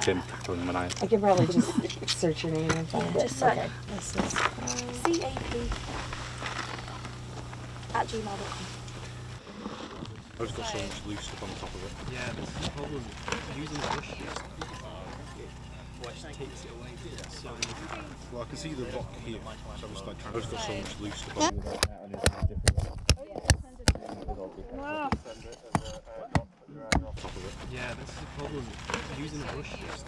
Tim pulling them out. I can probably just search your name and find it. Just search. Okay. This is CAP at gmail.com. I've just got so much loose stuff on top of it. Yeah, this is the problem. Using the bush just takes it away. So Well, I can see the rock here, so I'm just like trying to. I've just got so much loose stuff on it. Yeah, this is the problem. Using the bush just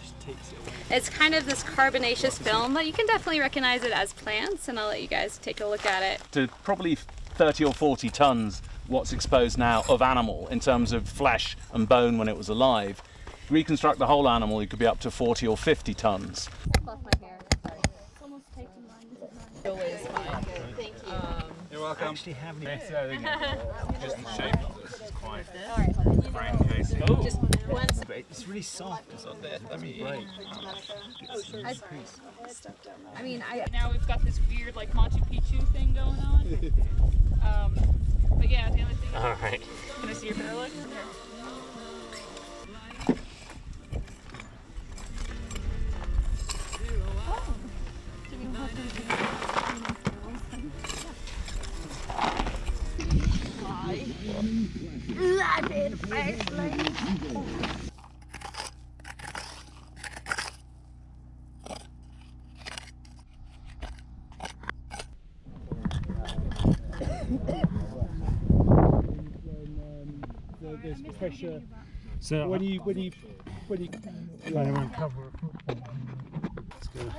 just takes it away. It's kind of this carbonaceous film, but you can definitely recognize it as plants, and I'll let you guys take a look at it. to probably 30 or 40 tons what's exposed now of animal in terms of flesh and bone when it was alive. Reconstruct the whole animal, you could be up to 40 or 50 tons. You're welcome. Actually, have any? Just the shape of this is quite frame casing. Just one But it's really soft. It's on there. Let me. Right. I mean, I now we've got this weird like Machu Picchu thing going on. um, but yeah, the only thing. All right. Can I see your better look? there's pressure. So uh, when you when you when you try to uncover a football, it's got a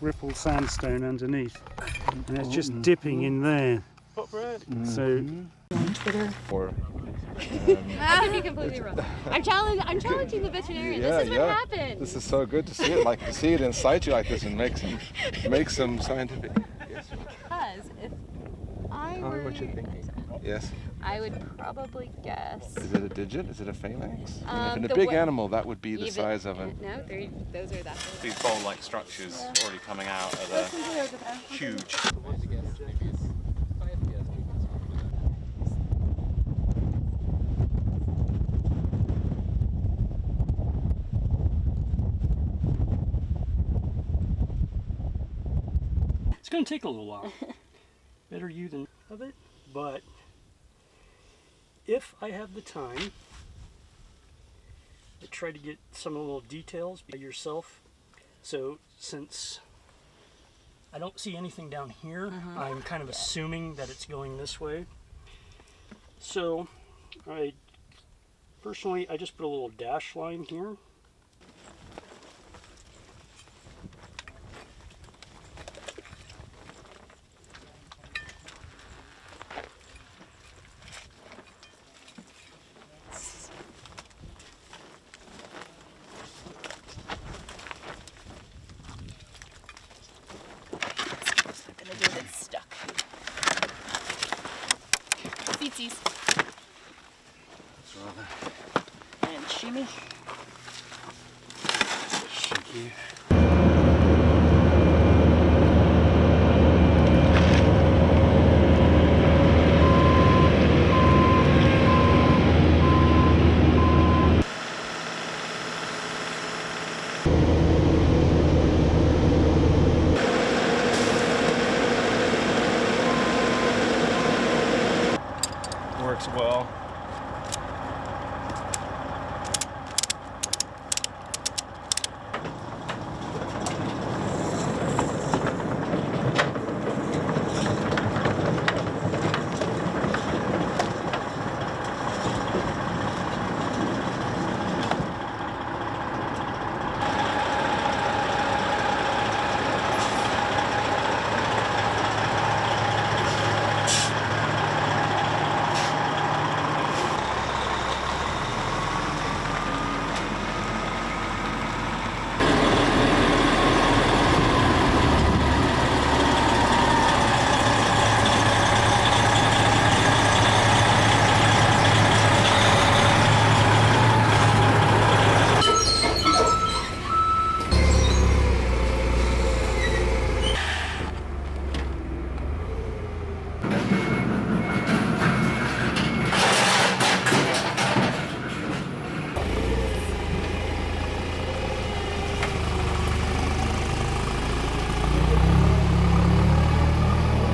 ripple sandstone underneath, and it's just mm. dipping in there. So Or I could be completely wrong. I'm challenging. I'm challenging the veterinarian. Yeah, this is what yeah. happened. This is so good to see it, like to see it inside you like this, and makes them makes them scientific. Yes. Because if I Tell me were, what you think. Yes. I would probably guess. Is it a digit? Is it a phalanx? I mean, if Um, in a the big animal, that would be the even- size of a. No, three. Those are that. these bowl-like structures already coming out of the huge. It's going to take a little while. Better you than of it, but if I have the time, I try to get some of the little details by yourself. So since I don't see anything down here, uh-huh. I'm kind of assuming that it's going this way. So I personally I just put a little dash line here. Feetsies. And shimmy. Shaky. Works well.